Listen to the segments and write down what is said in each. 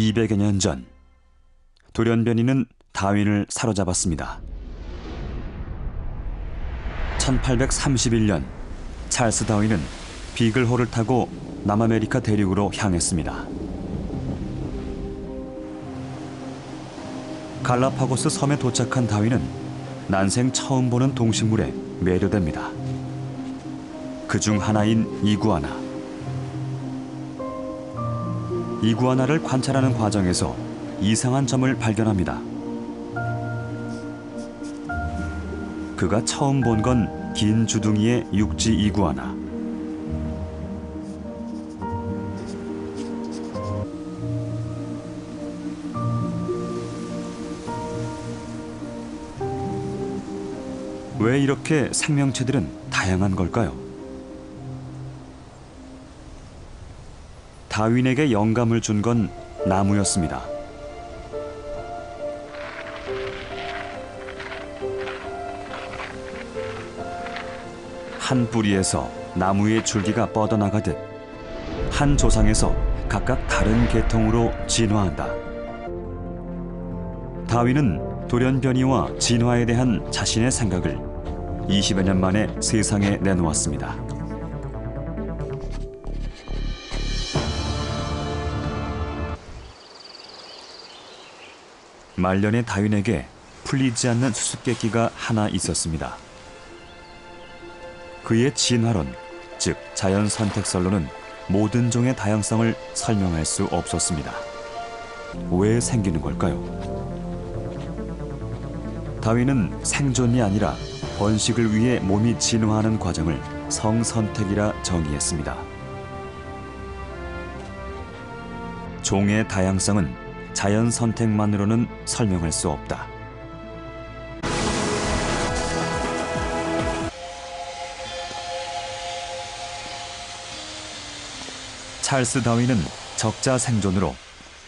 200여 년 전 돌연변이는 다윈을 사로잡았습니다. 1831년 찰스 다윈은 비글호를 타고 남아메리카 대륙으로 향했습니다. 갈라파고스 섬에 도착한 다윈은 난생 처음 보는 동식물에 매료됩니다. 그 중 하나인 이구아나. 이구아나를 관찰하는 과정에서 이상한 점을 발견합니다. 그가 처음 본 건 긴 주둥이의 육지 이구아나. 왜 이렇게 생명체들은 다양한 걸까요? 다윈에게 영감을 준 건 나무였습니다. 한 뿌리에서 나무의 줄기가 뻗어나가듯 한 조상에서 각각 다른 계통으로 진화한다. 다윈은 돌연변이와 진화에 대한 자신의 생각을 20여 년 만에 세상에 내놓았습니다. 말년의 다윈에게 풀리지 않는 수수께끼가 하나 있었습니다. 그의 진화론, 즉 자연 선택설로는 모든 종의 다양성을 설명할 수 없었습니다. 왜 생기는 걸까요? 다윈은 생존이 아니라 번식을 위해 몸이 진화하는 과정을 성선택이라 정의했습니다. 종의 다양성은 자연 선택만으로는 설명할 수 없다. 찰스 다윈은 적자 생존으로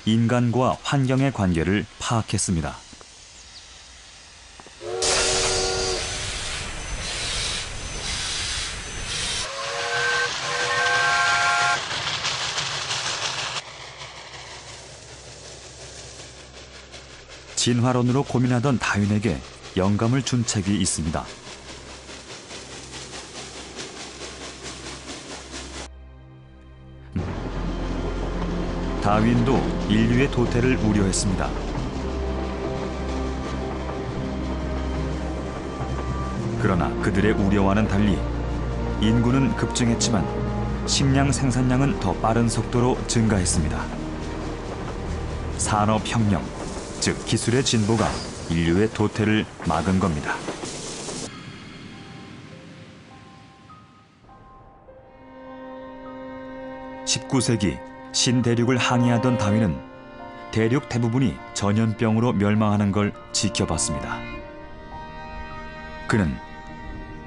인간과 환경의 관계를 파악했습니다. 진화론으로 고민하던 다윈에게 영감을 준 책이 있습니다. 다윈도 인류의 도태를 우려했습니다. 그러나 그들의 우려와는 달리 인구는 급증했지만 식량 생산량은 더 빠른 속도로 증가했습니다. 산업혁명, 즉 기술의 진보가 인류의 도태를 막은 겁니다. (19세기) 신대륙을 항해하던 다윈은 대륙 대부분이 전염병으로 멸망하는 걸 지켜봤습니다. 그는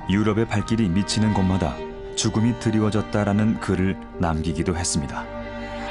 유럽의 발길이 미치는 곳마다 죽음이 드리워졌다라는 글을 남기기도 했습니다.